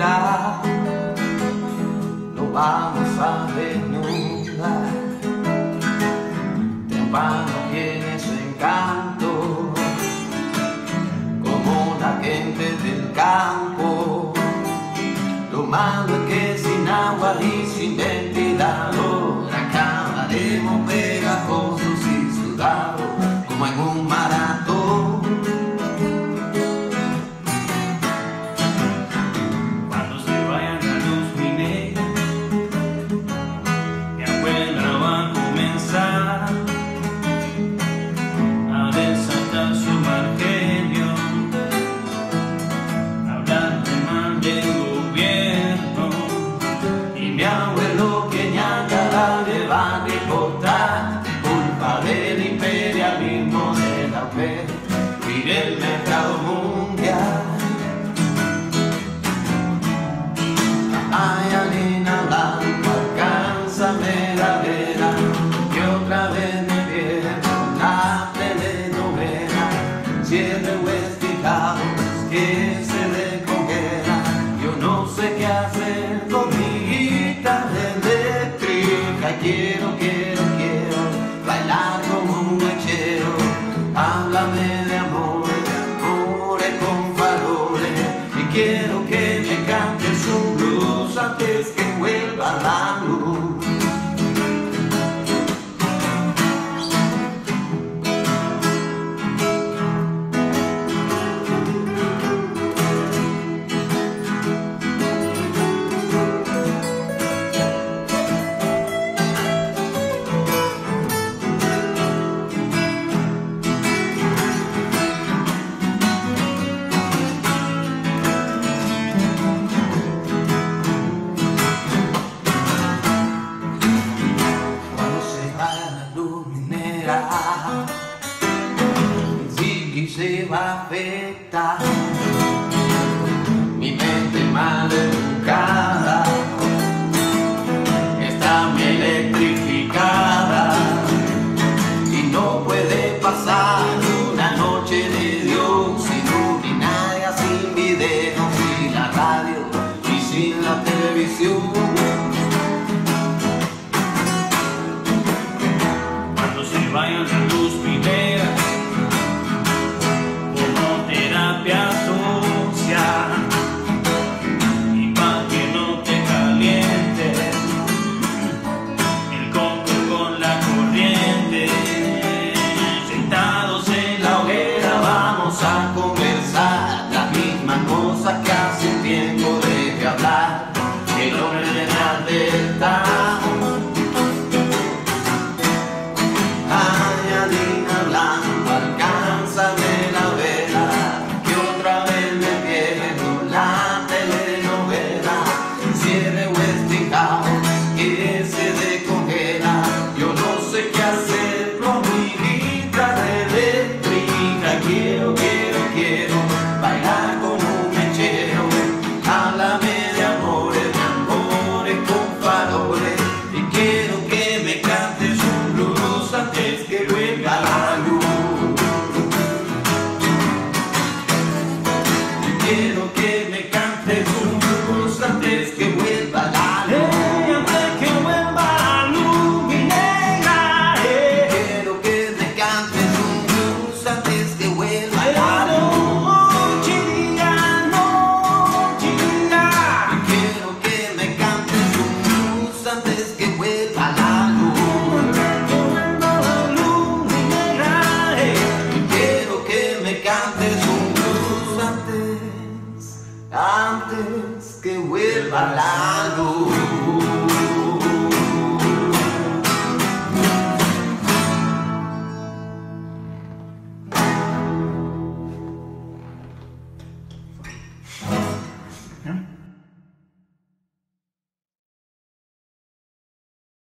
será, lo vamos a ver desnudar. Temprano tiene su encanto, como la gente del campo. Lo malo que sin agua y sin café, miré el mercado mundial. Ay, Alina, Lama, alcánzame la vela, que otra vez me vieron la telenovela, siete Westinghouse, que se is the way my life. museu afetar. my line.